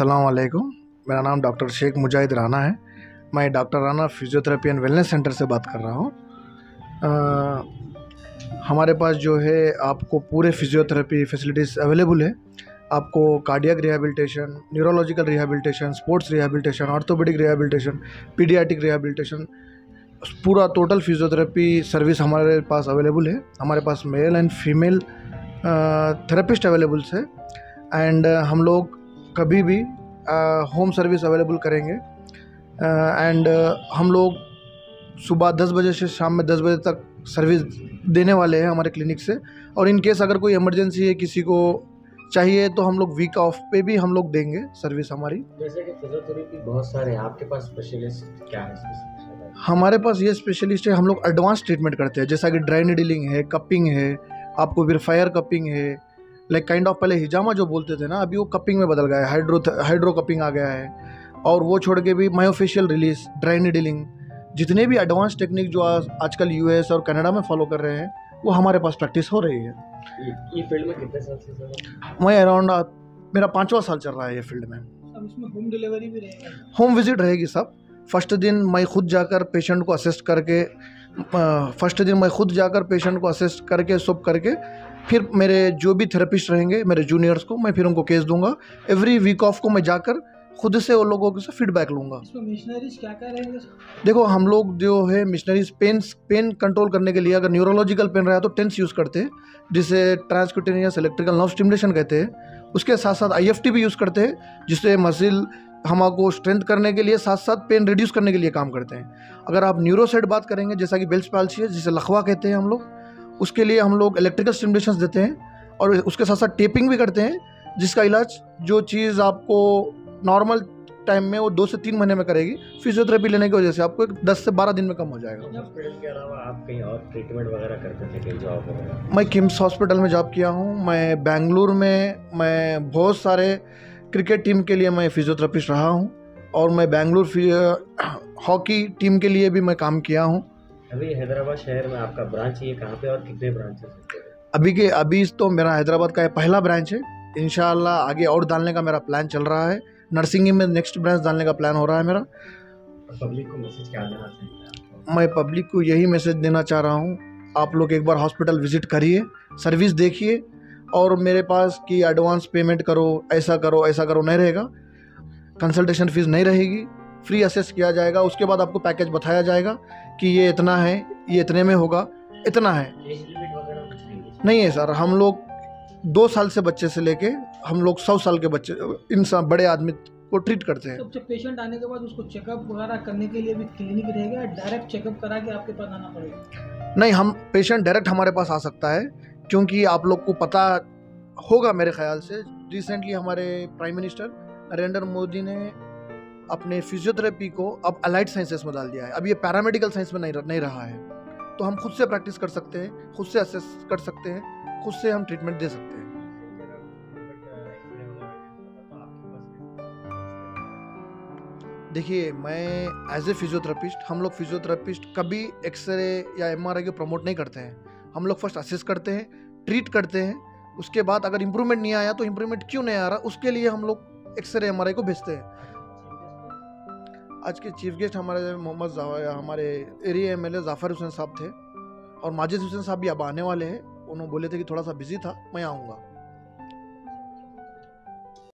अस्सलाम वालेकुम मेरा नाम डॉक्टर शेख मुजाहिद राना है। मैं doctor Rana physiotherapy and wellness centre से बात कर रहा हूँ। हमारे पास जो है, आपको पूरे फिजियोथेरेपी फैसिलिटीज़ अवेलेबल है। आपको cardiac rehabilitation, neurological rehabilitation, sports rehabilitation, orthopaedic rehabilitation, paediatric rehabilitation, पूरा टोटल फिजियोथेरेपी सर्विस हमारे पास अवेलेबल है। हमारे पास male and female therapist availables है। एंड हम लोग कभी भी होम सर्विस अवेलेबल करेंगे। एंड हम लोग सुबह दस बजे से शाम में दस बजे तक सर्विस देने वाले हैं हमारे क्लिनिक से। और इन केस अगर कोई इमरजेंसी है किसी को चाहिए तो हम लोग वीक ऑफ़ पे भी हम लोग देंगे सर्विस हमारी। जैसे कि फिजियोथेरेपी बहुत सारे आपके पास स्पेशलिस्ट क्या है हमारे पास ये स्पेशलिस्ट है हम लोग एडवांस ट्रीटमेंट करते हैं जैसा कि ड्राई नीडलिंग है कपिंग है आपको फिर फायर कपिंग है लाइक काइंड ऑफ़ पहले हिजामा जो बोलते थे ना अभी वो कपिंग में बदल गया है। हाइड्रो हाइड्रो कपिंग आ गया है। और वो छोड़ के भी मायोफेशियल रिलीज़ ड्राई नीडलिंग जितने भी एडवांस टेक्निक जो आज आजकल यूएस और कनाडा में फॉलो कर रहे हैं वो हमारे पास प्रैक्टिस हो रही है। ये फ़ील्ड में कितने साल से मैं अराउंड मेरा पाँचवा साल चल रहा है ये फ़ील्ड में। होम डिलीवरी भी रहेगा। होम विज़िट रहेगी सब। फ़र्स्ट दिन मैं खुद जाकर पेशेंट को असिस्ट करके फ़र्स्ट दिन मैं खुद जाकर पेशेंट को असिस्ट करके सब करके फिर मेरे जो भी थेरेपिस्ट रहेंगे मेरे जूनियर्स को मैं फिर उनको केस दूँगा। एवरी वीक ऑफ़ को मैं जाकर खुद से उन लोगों से फीडबैक लूँगा। मिशनरीज क्या क्या रहेंगे देखो हम लोग जो है मिशनरीज पेन पेन कंट्रोल करने के लिए अगर न्यूरोलॉजिकल पेन रहा तो टेंस यूज़ करते हैं जिसे ट्रांसक्यूटेनियस इलेक्ट्रिकल नर्व स्टिमुलेशन कहते हैं। उसके साथ साथ आई भी यूज़ करते हैं जिससे मसिल हमको स्ट्रेंथ करने के लिए साथ साथ पेन रिड्यूस करने के लिए काम करते हैं। अगर आप न्यूरोसेट बात करेंगे जैसा कि बेल्स पालसी है जिसे लखवा कहते हैं हम लोग उसके लिए हम लोग इलेक्ट्रिकल स्टिमुलेशन देते हैं और उसके साथ साथ टेपिंग भी करते हैं जिसका इलाज जो चीज़ आपको नॉर्मल टाइम में वो दो से तीन महीने में करेगी फिजियोथेरेपी लेने की वजह से आपको दस से बारह दिन में कम हो जाएगा। हॉस्पिटल के अलावा आप कहीं और ट्रीटमेंट वगैरह करते थे जॉब वगैरह? मैं किम्स हॉस्पिटल में जॉब किया हूँ मैं बेंगलुरु में मैं बहुत सारे क्रिकेट टीम के लिए मैं फिजियोथेरेपिस्ट रहा हूँ और मैं बेंगलुरु हॉकी टीम के लिए भी मैं काम किया हूँ। अभी हैदराबाद शहर में आपका ब्रांच ये कहाँ पे और कितने ब्रांचेस अभी के अभी तो मेरा हैदराबाद का पहला ब्रांच है। इन आगे और डालने का मेरा प्लान चल रहा है। नर्सिंग में नेक्स्ट ब्रांच डालने का प्लान हो रहा है मेरा। पब्लिक को मैसेज क्या देना चाहिए मैं पब्लिक को यही मैसेज देना चाह रहा हूँ। आप लोग एक बार हॉस्पिटल विज़िट करिए सर्विस देखिए और मेरे पास कि एडवांस पेमेंट करो ऐसा करो ऐसा करो नहीं रहेगा। कंसल्टेशन फ़ीस नहीं रहेगी। फ्री असेस किया जाएगा उसके बाद आपको पैकेज बताया जाएगा कि ये इतना है ये इतने में होगा इतना है। नहीं है सर हम लोग दो साल से बच्चे से लेके हम लोग सौ साल के बच्चे इंसान बड़े आदमी को ट्रीट करते हैं। तो पेशेंट आने के बाद उसको चेकअप वगैरह करने के लिए भी क्लिनिक रहेगा डायरेक्ट चेकअप करा के आपके पास आना पड़ेगा? नहीं हम पेशेंट डायरेक्ट हमारे पास आ सकता है क्योंकि आप लोग को पता होगा मेरे ख्याल से रिसेंटली हमारे प्राइम मिनिस्टर नरेंद्र मोदी ने अपने फिजियोथेरेपी को अब अलाइड साइंसेस में डाल दिया है। अब ये पैरामेडिकल साइंस में नहीं नहीं रहा है। तो हम खुद से प्रैक्टिस कर सकते हैं, खुद से असेस कर सकते हैं, खुद से हम ट्रीटमेंट दे सकते हैं। देखिए, मैं एज ए फिजियोथेरेपिस्ट हम लोग फिजियोथेरेपिस्ट कभी एक्सरे या एम आर आई को प्रमोट नहीं करते हैं। हम लोग फ़र्स्ट असेस करते हैं ट्रीट करते हैं। उसके बाद अगर इम्प्रूवमेंट नहीं आया तो इम्प्रूवमेंट क्यों नहीं आ रहा? उसके लिए हम लोग एक्सरे एम आर आई को भेजते हैं। आज के चीफ गेस्ट हमारे मोहम्मद हमारे area M L A Jafar Hussain साहब थे और माजिद हुसैन साहब भी अब आने वाले हैं। उन्होंने बोले थे कि थोड़ा सा बिज़ी था, मैं आऊँगा।